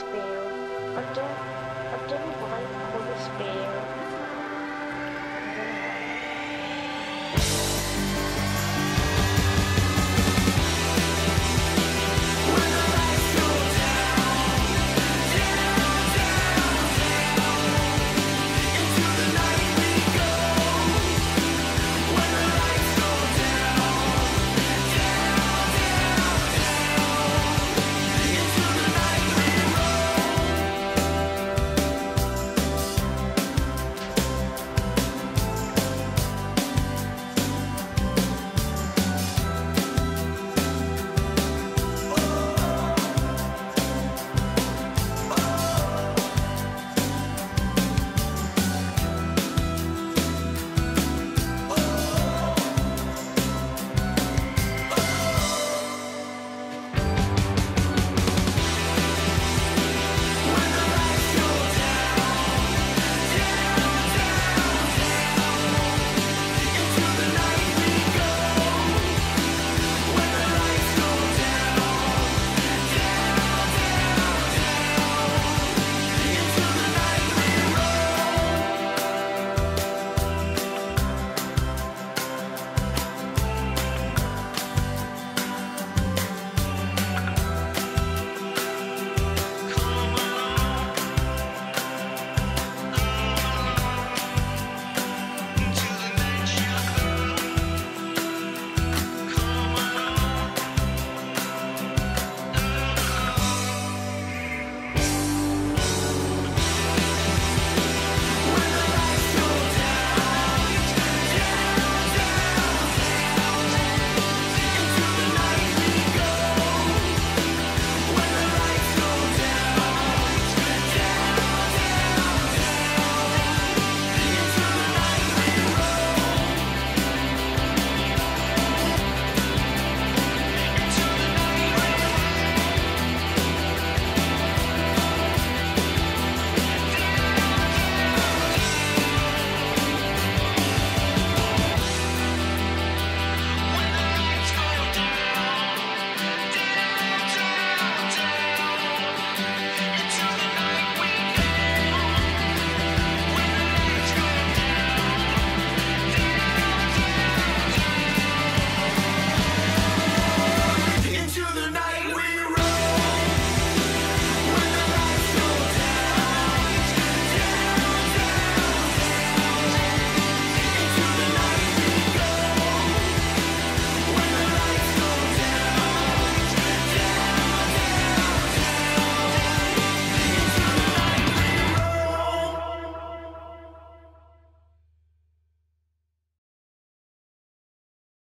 sphere, under, under the white holy sphere.